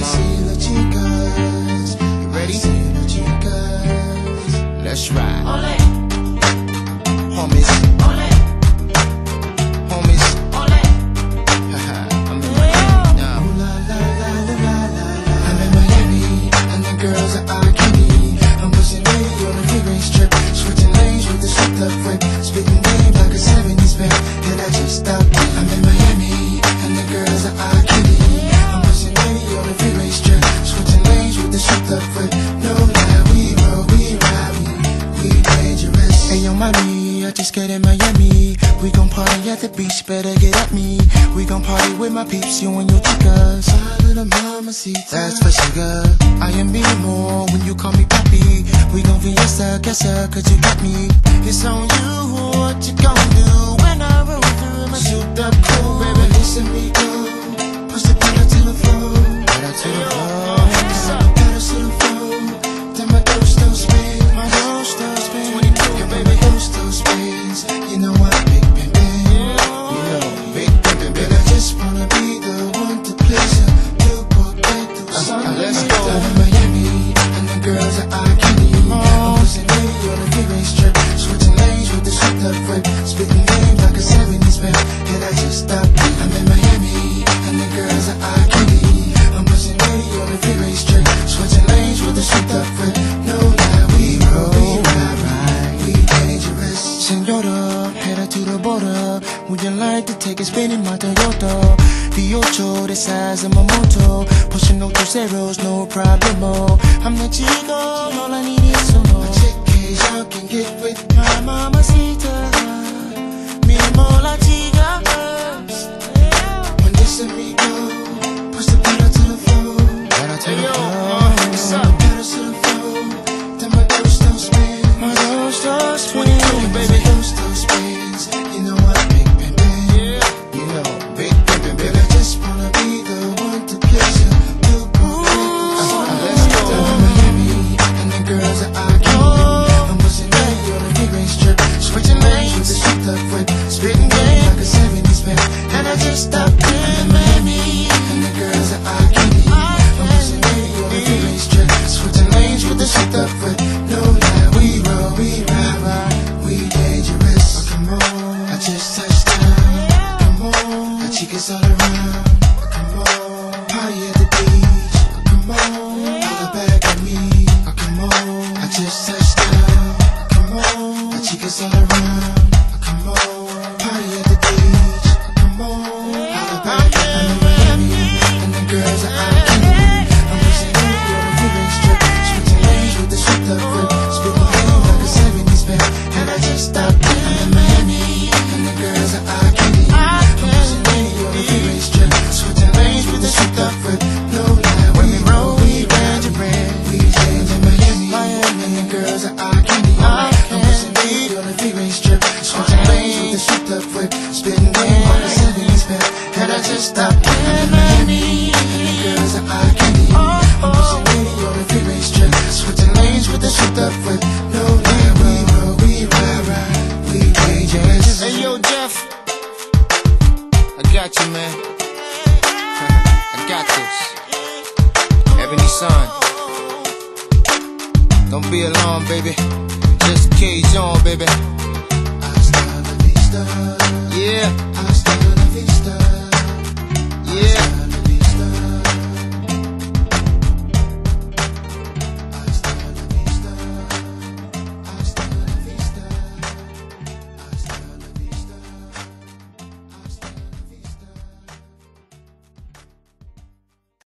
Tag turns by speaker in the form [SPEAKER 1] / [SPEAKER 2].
[SPEAKER 1] Come on. Ready? Let's ride.
[SPEAKER 2] No we roll, we ride, we, we dangerous. Hey, yo, mommy, I just got in Miami. We gon' party at the beach, better get at me. We gon' party with my peeps, you and your chicas. My the mama seat, that's for sugar. I am being more when you call me papi. We gon' fiesta, guess her, cause you got me. It's on you. in my Toyota V8 the size of my moto Pushing no two zeros, no problemo I'm the chico, all I need is some more Check case, I can get with my mama mamacita Me and more la chica first When this and me go Push the pedal to the floor Gotta take a switching lanes With the shit up with spitting game Like a 70s band. And I just stopped playing Miami And the girls that I can eat I'm pushing radio with the bass track Switching lanes with the shit up with No we roll, we ride, We dangerous, come on. I just touched down, come on. Our is all around
[SPEAKER 1] Don't be alone, baby. Just cage on, baby. Yeah.